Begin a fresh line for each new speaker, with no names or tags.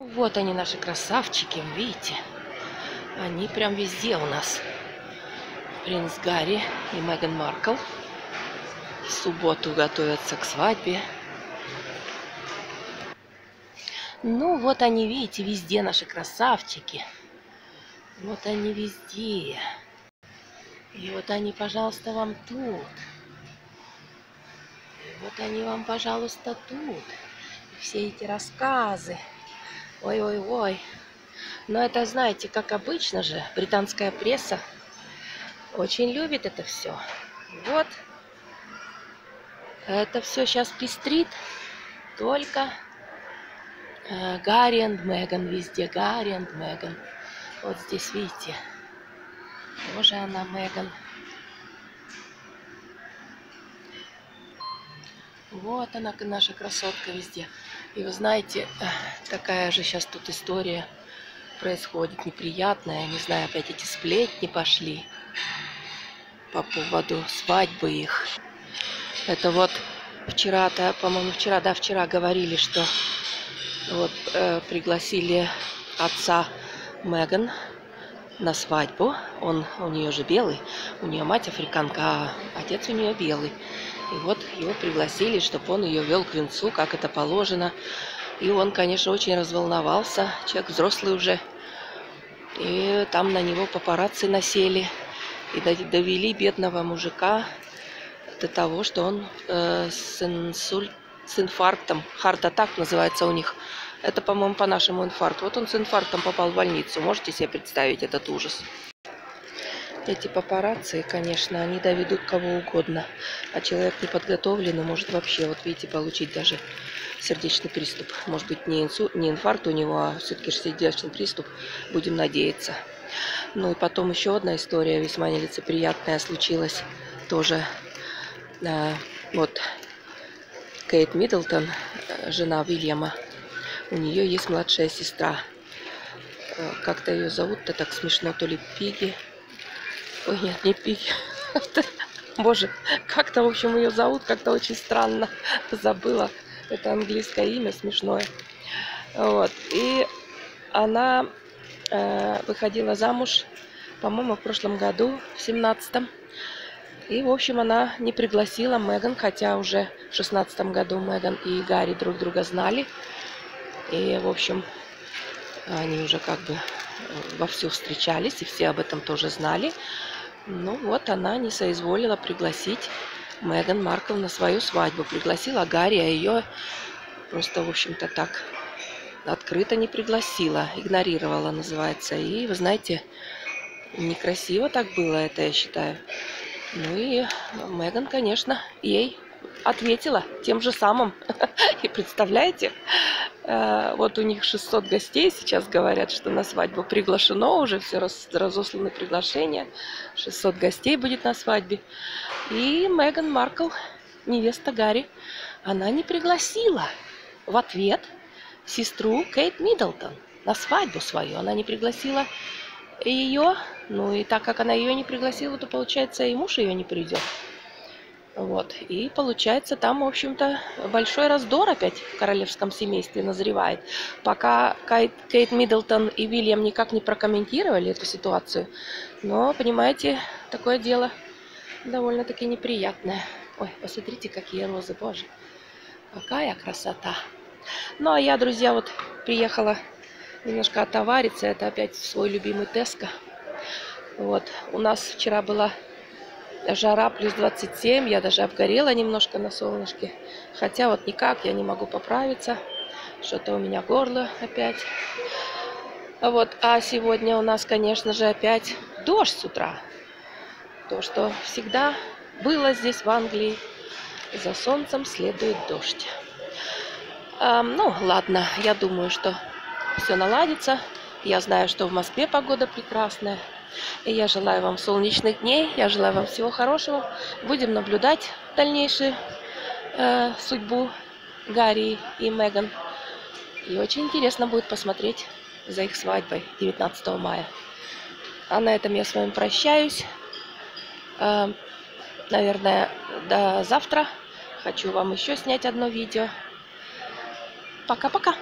Вот они, наши красавчики, видите? Они прям везде у нас. Принц Гарри и Меган Маркл в субботу готовятся к свадьбе. Ну, вот они, видите, везде наши красавчики. Вот они везде. И вот они, пожалуйста, вам тут. И вот они вам, пожалуйста, тут. Все эти рассказы. Ой-ой-ой. Но это, знаете, как обычно же, британская пресса очень любит это все. Вот. Это все сейчас пестрит. Только э, Гарри и Меган везде. Гарри и Меган. Вот здесь, видите, тоже она Меган. Вот она, наша красотка везде. И вы знаете, такая же сейчас тут история происходит неприятная. Не знаю, опять эти сплетни пошли по поводу свадьбы их. Это вот вчера-то, по-моему, вчера, да, вчера говорили, что вот э, пригласили отца Меган на свадьбу. Он у нее же белый, у нее мать африканка, а отец у нее белый. И вот его пригласили, чтобы он ее вел к венцу, как это положено. И он, конечно, очень разволновался. Человек взрослый уже. И там на него папарацци насели. И довели бедного мужика до того, что он э, с, инсуль... с инфарктом, хард-атак называется у них. Это, по-моему, по нашему инфаркту. Вот он с инфарктом попал в больницу. Можете себе представить этот ужас? Эти папарацци, конечно, они доведут кого угодно. А человек неподготовленный может вообще, вот видите, получить даже сердечный приступ. Может быть, не, инсу... не инфаркт у него, а все-таки сердечный приступ. Будем надеяться. Ну и потом еще одна история весьма нелицеприятная случилась. Тоже а, вот Кейт Миддлтон, э, жена Уильяма, у нее есть младшая сестра. Э, как-то ее зовут-то так смешно, то ли Пиги, Ой, нет, не пить. Боже, как-то, в общем, ее зовут, как-то очень странно. Забыла. Это английское имя смешное. Вот. И она э, выходила замуж, по-моему, в прошлом году, в семнадцатом. И, в общем, она не пригласила Меган, хотя уже в шестнадцатом году Меган и Гарри друг друга знали. И, в общем, они уже как бы вовсю встречались, и все об этом тоже знали. Ну вот, она не соизволила пригласить Меган Маркл на свою свадьбу. Пригласила Гарри, а ее просто, в общем-то, так открыто не пригласила. Игнорировала, называется. И, вы знаете, некрасиво так было это, я считаю. Ну и Меган, конечно, ей ответила тем же самым. И представляете, Э, вот у них 600 гостей сейчас говорят, что на свадьбу приглашено уже, все разосланы приглашения. 600 гостей будет на свадьбе. И Меган Маркл, невеста Гарри, она не пригласила в ответ сестру Кейт Миддлтон на свадьбу свою. Она не пригласила ее, ну и так как она ее не пригласила, то получается и муж ее не придет. Вот. И получается, там, в общем-то, большой раздор опять в королевском семействе назревает. Пока Кейт, Кейт Миддлтон и Вильям никак не прокомментировали эту ситуацию. Но, понимаете, такое дело довольно-таки неприятное. Ой, посмотрите, какие розы, боже. Какая красота. Ну, а я, друзья, вот приехала немножко отовариться. Это опять свой любимый Теско. Вот. У нас вчера была жара плюс 27, я даже обгорела немножко на солнышке. Хотя вот никак я не могу поправиться. Что-то у меня горло опять. Вот, а сегодня у нас, конечно же, опять дождь с утра. То, что всегда было здесь, в Англии. За солнцем следует дождь. Эм, ну, ладно, я думаю, что все наладится. Я знаю, что в Москве погода прекрасная. И я желаю вам солнечных дней, я желаю вам всего хорошего. Будем наблюдать дальнейшую э, судьбу Гарри и Меган. И очень интересно будет посмотреть за их свадьбой 19 мая. А на этом я с вами прощаюсь. Э, наверное, до завтра. Хочу вам еще снять одно видео. Пока-пока.